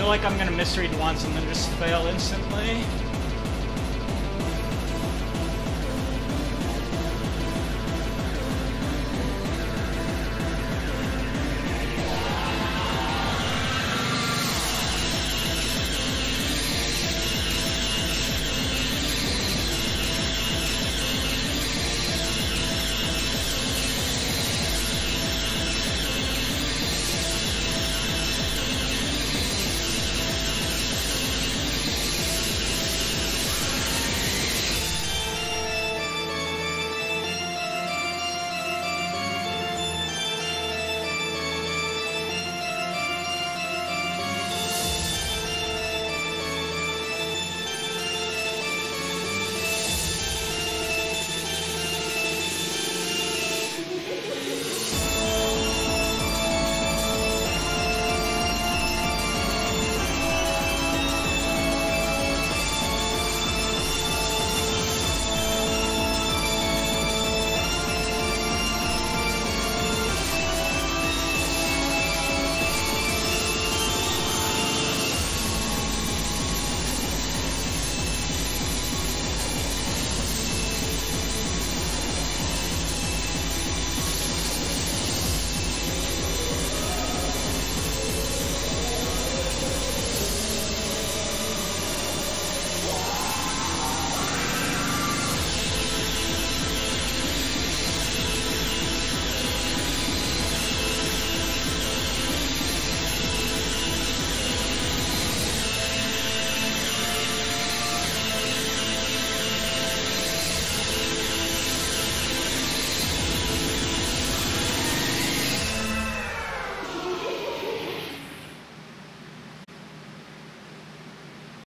feel like I'm gonna misread once and then just fail instantly.